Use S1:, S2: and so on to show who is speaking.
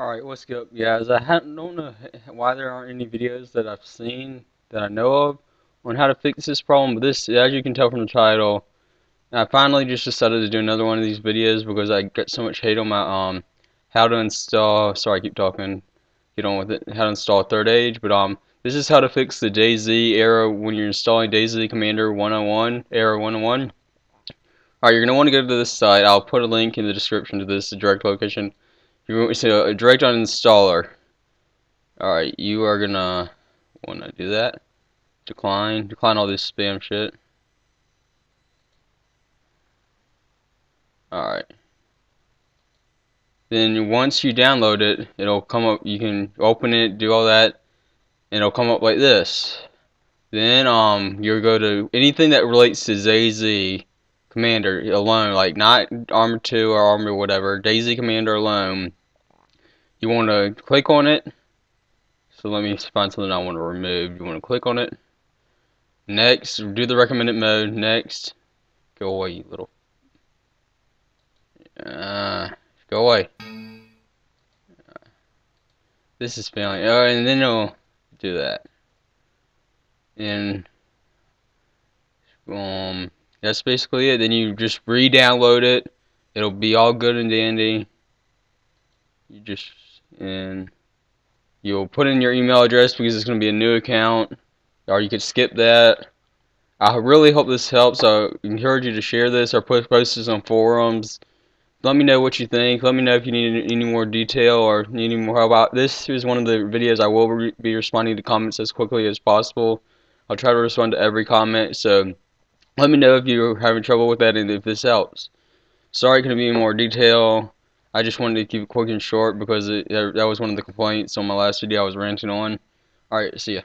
S1: Alright, what's good, guys? I don't know why there aren't any videos that I've seen that I know of on how to fix this problem, but this, as you can tell from the title, I finally just decided to do another one of these videos because I got so much hate on my, um, how to install, sorry I keep talking, get on with it, how to install Third Age, but, um, this is how to fix the DayZ error when you're installing DayZ Commander 101, error 101. Alright, you're going to want to go to this site, I'll put a link in the description to this direct location you want to uh, direct on installer. Alright, you are gonna wanna do that. Decline. Decline all this spam shit. Alright. Then once you download it, it'll come up you can open it, do all that, and it'll come up like this. Then um you'll go to anything that relates to DayZ Commander alone, like not ARMA 2 or ARMA whatever, DayZ Commander alone you want to click on it. So let me find something I want to remove. You want to click on it. Next, do the recommended mode. Next, go away, you little. Uh, go away. this is failing. Oh, and then it'll do that. And um, that's basically it. Then you just re-download it. It'll be all good and dandy. You just and you'll put in your email address because it's going to be a new account or you could skip that I really hope this helps I encourage you to share this or post this on forums let me know what you think let me know if you need any more detail or need any more help this is one of the videos I will be responding to comments as quickly as possible I'll try to respond to every comment so let me know if you're having trouble with that and if this helps sorry couldn't be in more detail I just wanted to keep it quick and short because it, that was one of the complaints on my last video I was ranting on. Alright, see ya.